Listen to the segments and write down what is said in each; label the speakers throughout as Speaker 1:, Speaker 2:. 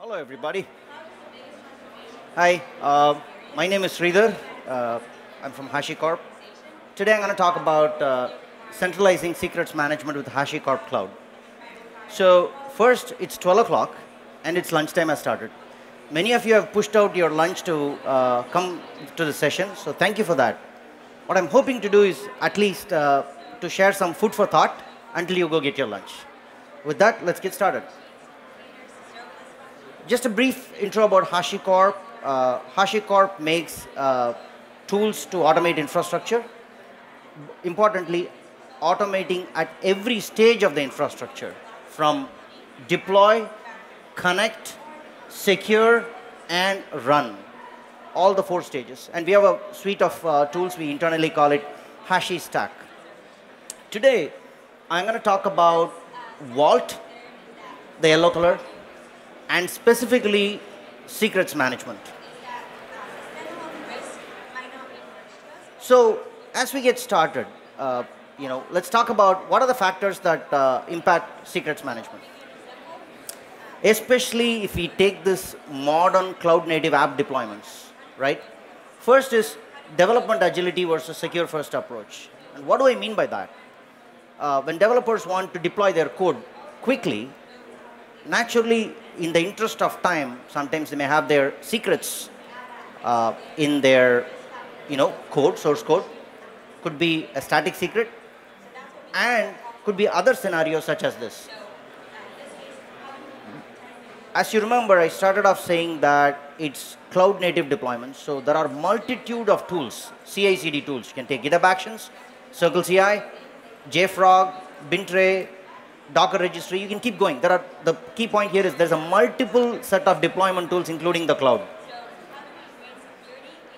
Speaker 1: Hello, everybody. Hi, uh, my name is Sridhar. Uh, I'm from HashiCorp. Today I'm going to talk about uh, centralizing secrets management with HashiCorp Cloud. So first, it's 12 o'clock and it's lunchtime has started. Many of you have pushed out your lunch to uh, come to the session, so thank you for that. What I'm hoping to do is at least uh, to share some food for thought until you go get your lunch. With that, let's get started. Just a brief intro about HashiCorp. Uh, HashiCorp makes uh, tools to automate infrastructure. Importantly, automating at every stage of the infrastructure from deploy, connect, secure, and run. All the four stages. And we have a suite of uh, tools, we internally call it HashiStack. Today, I'm going to talk about Vault, the yellow color, and specifically secrets management. So as we get started, uh, you know, let's talk about what are the factors that uh, impact secrets management. Especially if we take this modern cloud native app deployments, right? First is development agility versus secure first approach. And what do I mean by that? Uh, when developers want to deploy their code quickly, naturally, in the interest of time, sometimes they may have their secrets uh, in their, you know, code, source code. Could be a static secret, and could be other scenarios such as this. As you remember, I started off saying that it's cloud native deployments. So there are multitude of tools, CI/CD tools. You can take GitHub Actions, Circle CI, JFrog, Bintray, Docker registry, you can keep going. There are, the key point here is there's a multiple set of deployment tools, including the cloud.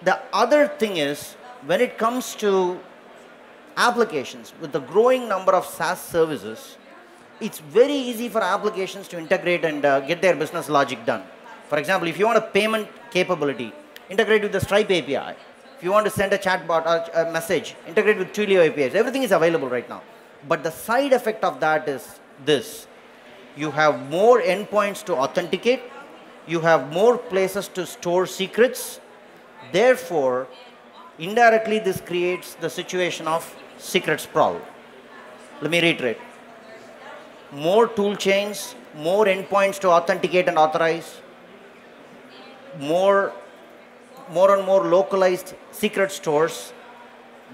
Speaker 1: The other thing is, when it comes to applications, with the growing number of SaaS services, it's very easy for applications to integrate and uh, get their business logic done. For example, if you want a payment capability, integrate with the Stripe API. If you want to send a chatbot or a message, integrate with Twilio APIs. Everything is available right now. But the side effect of that is this. You have more endpoints to authenticate. You have more places to store secrets. Therefore, indirectly this creates the situation of secret sprawl. Let me reiterate. More tool chains, more endpoints to authenticate and authorize, more, more and more localized secret stores,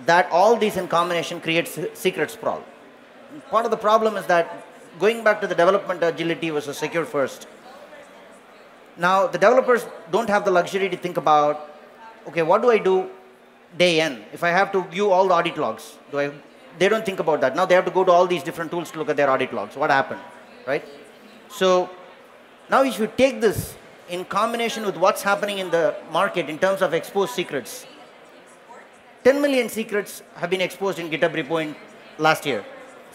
Speaker 1: that all these in combination creates secret sprawl. Part of the problem is that going back to the development agility was secure first. Now, the developers don't have the luxury to think about, okay, what do I do day N? If I have to view all the audit logs, do I, they don't think about that. Now they have to go to all these different tools to look at their audit logs. What happened, right? So now if you take this in combination with what's happening in the market in terms of exposed secrets, 10 million secrets have been exposed in GitHub repo in last year.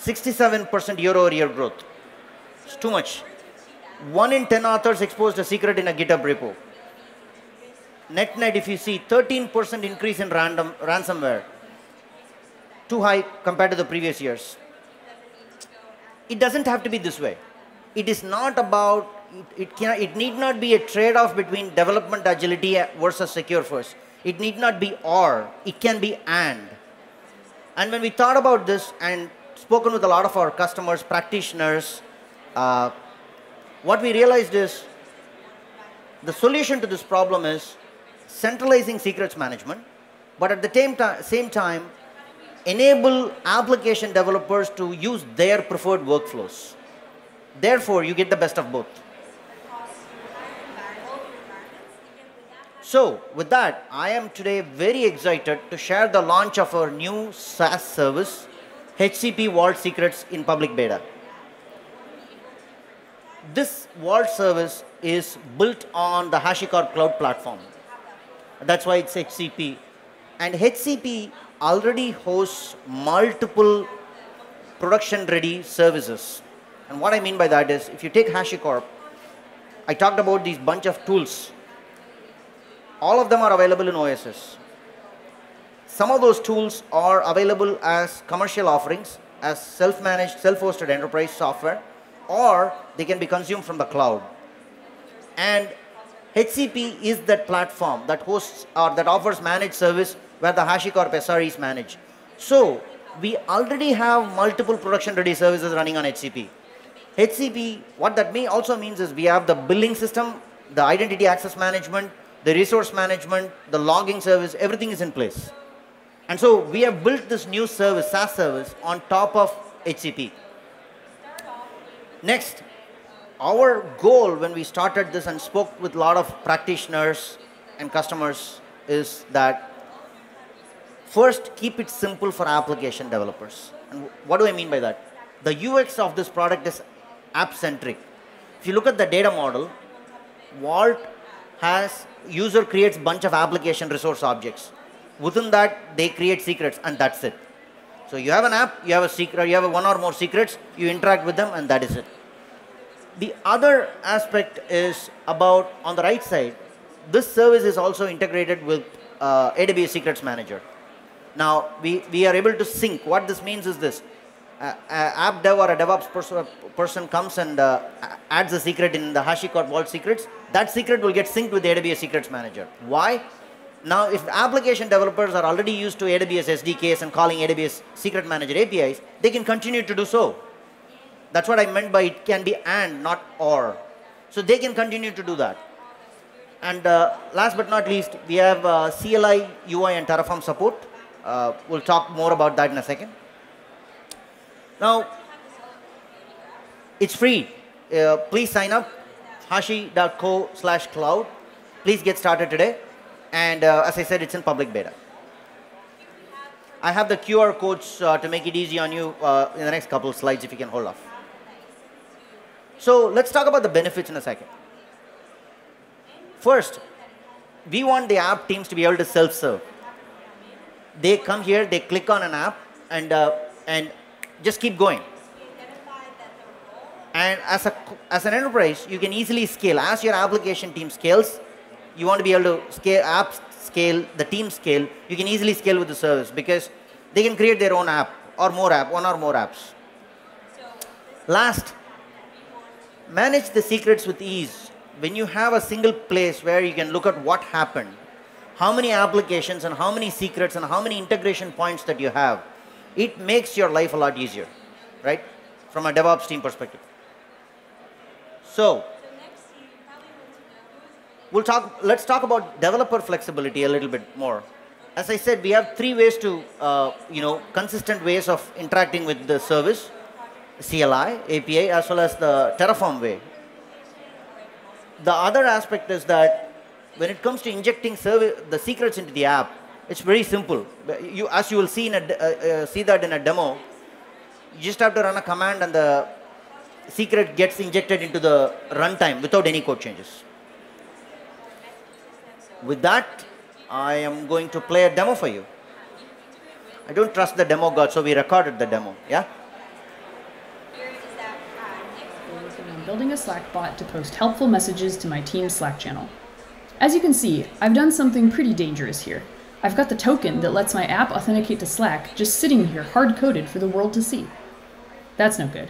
Speaker 1: 67% year over year growth. It's too much. One in 10 authors exposed a secret in a GitHub repo. Net net, if you see 13% increase in random ransomware, too high compared to the previous years. It doesn't have to be this way. It is not about, it, it, can, it need not be a trade off between development agility versus secure first. It need not be or, it can be and. And when we thought about this and spoken with a lot of our customers, practitioners, uh, what we realized is the solution to this problem is centralizing secrets management, but at the same, same time, enable application developers to use their preferred workflows. Therefore, you get the best of both. So, with that, I am today very excited to share the launch of our new SaaS service, HCP Vault Secrets in public beta. This Vault service is built on the HashiCorp Cloud Platform. That's why it's HCP. And HCP already hosts multiple production-ready services. And what I mean by that is, if you take HashiCorp, I talked about these bunch of tools. All of them are available in OSS. Some of those tools are available as commercial offerings, as self-managed, self-hosted enterprise software, or they can be consumed from the cloud. And HCP is that platform that hosts or that offers managed service where the HashiCorp is managed. So we already have multiple production ready services running on HCP. HCP, what that may also means is we have the billing system, the identity access management, the resource management, the logging service, everything is in place. And so we have built this new service, SaaS service, on top of HCP. Next, our goal when we started this and spoke with a lot of practitioners and customers is that first keep it simple for application developers. And what do I mean by that? The UX of this product is app centric. If you look at the data model, Vault has user creates bunch of application resource objects. Within that, they create secrets and that's it. So you have an app, you have a secret, you have one or more secrets, you interact with them and that is it. The other aspect is about on the right side, this service is also integrated with uh, AWS Secrets Manager. Now we, we are able to sync. What this means is this uh, app dev or a DevOps person, person comes and uh, adds a secret in the HashiCorp Vault Secrets, that secret will get synced with the AWS Secrets Manager. Why? Now, if application developers are already used to AWS SDKs and calling AWS Secret Manager APIs, they can continue to do so. That's what I meant by it can be and, not or. So they can continue to do that. And uh, last but not least, we have uh, CLI, UI, and Terraform support. Uh, we'll talk more about that in a second. Now, it's free. Uh, please sign up, hashi.co slash cloud. Please get started today. And uh, as I said, it's in public beta. I have the QR codes uh, to make it easy on you uh, in the next couple of slides if you can hold off. So let's talk about the benefits in a second. First, we want the app teams to be able to self-serve. They come here, they click on an app, and, uh, and just keep going. And as, a, as an enterprise, you can easily scale. As your application team scales, you want to be able to scale app scale, the team scale, you can easily scale with the service because they can create their own app or more app, one or more apps. Last, manage the secrets with ease. When you have a single place where you can look at what happened, how many applications and how many secrets and how many integration points that you have, it makes your life a lot easier, right? From a DevOps team perspective. So, we'll talk, let's talk about developer flexibility a little bit more. As I said, we have three ways to, uh, you know, consistent ways of interacting with the service, CLI, API, as well as the Terraform way. The other aspect is that when it comes to injecting the secrets into the app, it's very simple. You, as you will see, in a, uh, uh, see that in a demo, you just have to run a command and the secret gets injected into the runtime without any code changes. With that, I am going to play a demo for you. I don't trust the demo god, so we recorded the demo, yeah?
Speaker 2: I'm building a Slack bot to post helpful messages to my team's Slack channel. As you can see, I've done something pretty dangerous here. I've got the token that lets my app authenticate to Slack just sitting here hard-coded for the world to see. That's no good.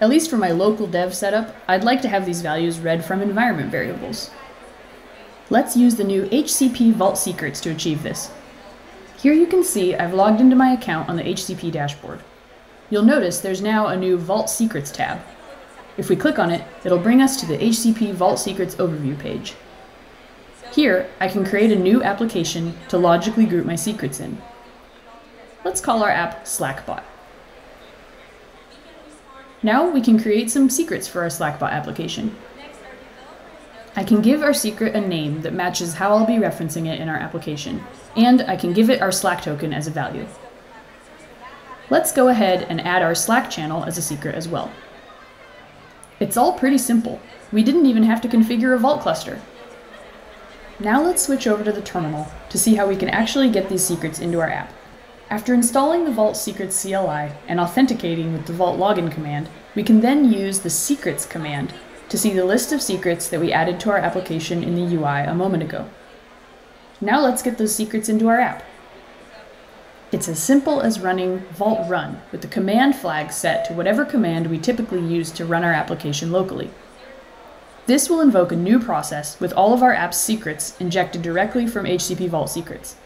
Speaker 2: At least for my local dev setup, I'd like to have these values read from environment variables. Let's use the new HCP Vault Secrets to achieve this. Here you can see I've logged into my account on the HCP dashboard. You'll notice there's now a new Vault Secrets tab. If we click on it, it'll bring us to the HCP Vault Secrets overview page. Here, I can create a new application to logically group my secrets in. Let's call our app Slackbot. Now we can create some secrets for our Slackbot application. I can give our secret a name that matches how I'll be referencing it in our application, and I can give it our Slack token as a value. Let's go ahead and add our Slack channel as a secret as well. It's all pretty simple. We didn't even have to configure a Vault cluster. Now let's switch over to the terminal to see how we can actually get these secrets into our app. After installing the Vault Secrets CLI and authenticating with the Vault login command, we can then use the secrets command to see the list of secrets that we added to our application in the UI a moment ago. Now let's get those secrets into our app. It's as simple as running vault run with the command flag set to whatever command we typically use to run our application locally. This will invoke a new process with all of our app's secrets injected directly from HCP Vault secrets.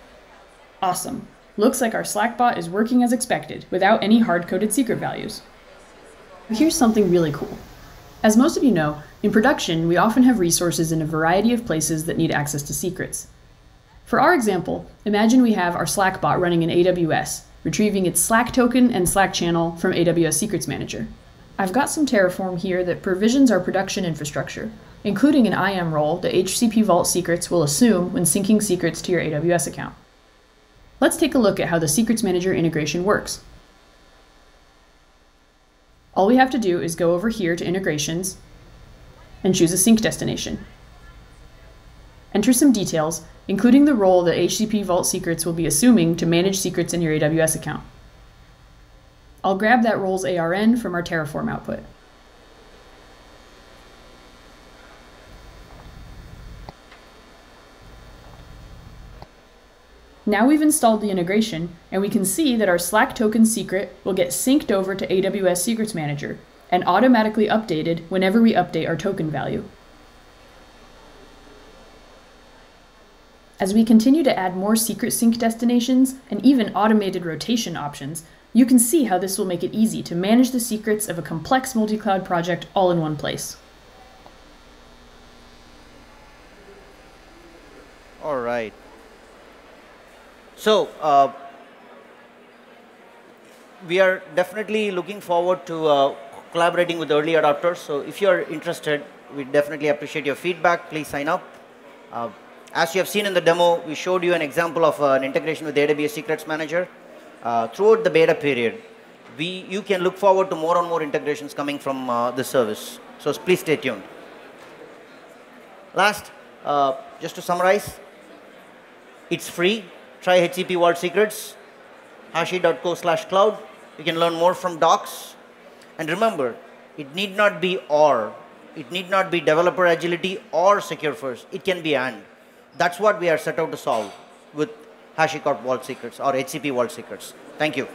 Speaker 2: Awesome. Looks like our Slack bot is working as expected without any hard coded secret values. Here's something really cool. As most of you know, in production, we often have resources in a variety of places that need access to secrets. For our example, imagine we have our Slack bot running in AWS, retrieving its Slack token and Slack channel from AWS Secrets Manager. I've got some Terraform here that provisions our production infrastructure, including an IAM role that HCP Vault Secrets will assume when syncing secrets to your AWS account. Let's take a look at how the Secrets Manager integration works. All we have to do is go over here to Integrations and choose a sync destination. Enter some details, including the role that HCP Vault Secrets will be assuming to manage secrets in your AWS account. I'll grab that role's ARN from our Terraform output. Now we've installed the integration, and we can see that our Slack token secret will get synced over to AWS Secrets Manager and automatically updated whenever we update our token value. As we continue to add more secret sync destinations and even automated rotation options, you can see how this will make it easy to manage the secrets of a complex multi-cloud project all in one place.
Speaker 1: All right. So, uh, we are definitely looking forward to uh, collaborating with early adopters. So, if you are interested, we definitely appreciate your feedback. Please sign up. Uh, as you have seen in the demo, we showed you an example of uh, an integration with AWS Secrets Manager. Uh, throughout the beta period, we, you can look forward to more and more integrations coming from uh, the service. So please stay tuned. Last, just to summarize, it's free try HCP Vault Secrets, hashi.co slash cloud. You can learn more from docs. And remember, it need not be or. It need not be developer agility or secure first. It can be and. That's what we are set out to solve with HashiCorp Vault Secrets or HCP Vault Secrets. Thank you.